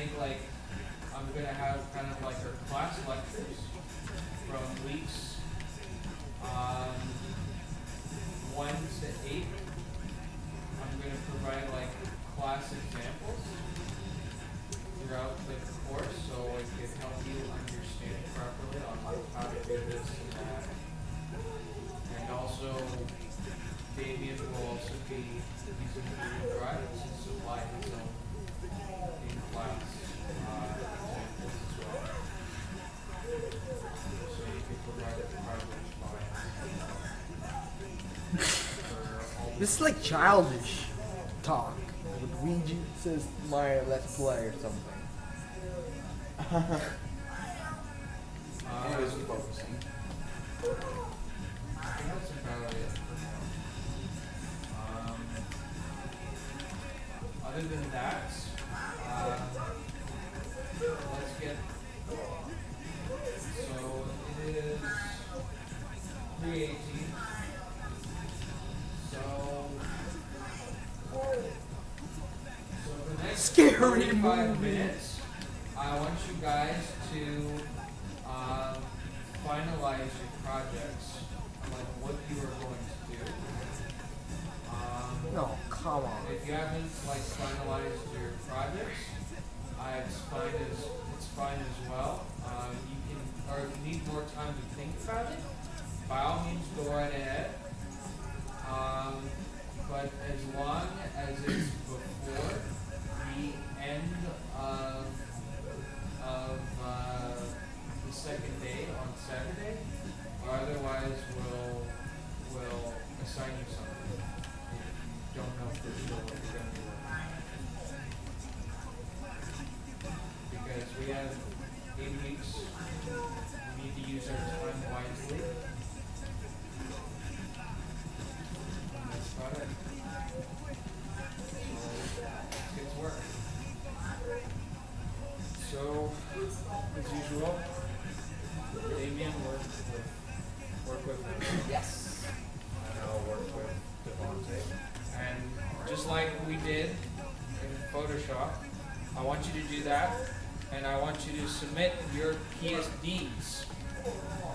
Gonna like I'm gonna have kind of like our class lectures from weeks um, one to eight. I'm gonna provide like class examples throughout the course, so it can help you understand properly on how to do this and that. And also, Damien will also be using Google Drive to supply his own in-class uh, This is like childish talk. Luigi Ouija says Mario Let's Play or something. Anyways, focusing. Um, other than that, uh, let's get. So it is 318. Scary 45 minutes, I want you guys to um, finalize your projects, like what you are going to do. Um, No, come on. if you haven't like finalized your projects, uh, it's fine as it's fine as well. Um, you can, or if you need more time to think about it, by all means go right ahead. Um, but as long as it's Because we have eight weeks, we need to use our time wisely. And that's about it. So, let's get to work. So, as usual, Damien work with, work with me. Yes. And I'll work with Devontae. And just like we did in Photoshop, I want you to do that, and I want you to submit your PSDs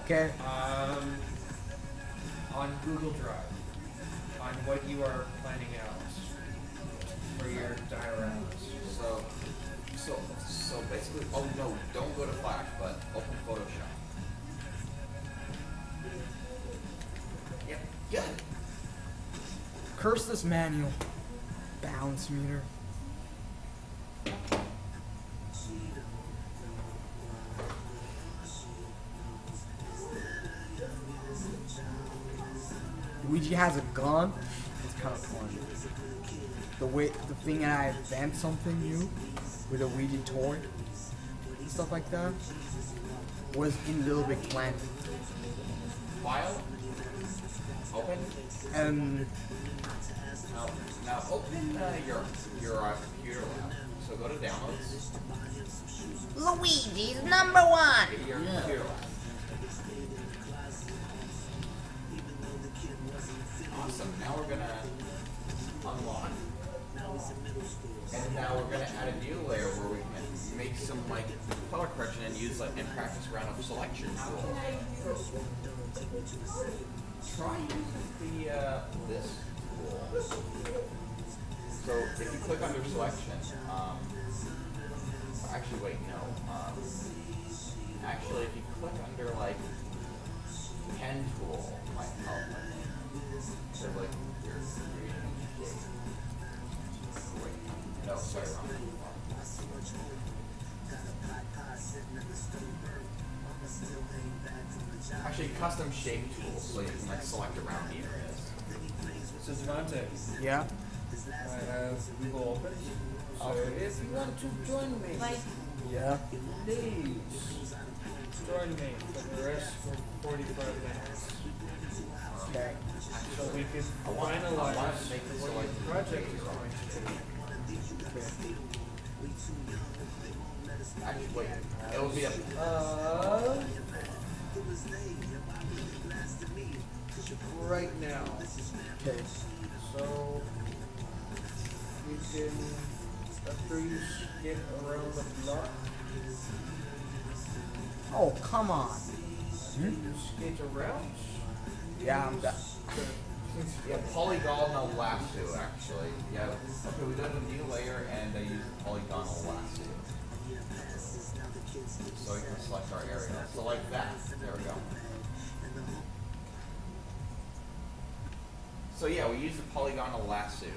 Okay. um, on Google Drive on what you are planning out for your dioramas. So, so, so basically, oh no, don't go to Flash, but open Photoshop. Yep, good. Curse this manual. Balance meter. Luigi has a gun. It's kind of fun. The way, the thing that I invent something new with a Ouija toy and stuff like that was in Little Big Planet. File. Open. And Now, now open uh, your your uh, computer lab. So go to downloads. Luigi's number one. Get your computer lab. Awesome. Now we're gonna unlock. And now we're gonna add a new layer where we can make some like color correction and use like and practice around of selection tool. Try using the uh, this tool. So if you click under selection, um, actually wait no. Um, actually, if you Actually, custom shape tools, so you can like select around the areas. So Devontae, yeah, I have Google open. So if you want to join me, yeah. please join me for the rest for 45 minutes. Okay. So we can I want- I finalize want make it so what like- your project is going to be. Actually, wait, it will be a Uh, right now. Okay. So you can after you skip around the block, Oh, come on. you skate around. Yeah, I'm da- Yeah, polygonal lasso actually. Yeah. Okay, we done a new layer and I use polygonal lasso. So we can select our area. So like that. There we go. So yeah, we use the polygonal lasso.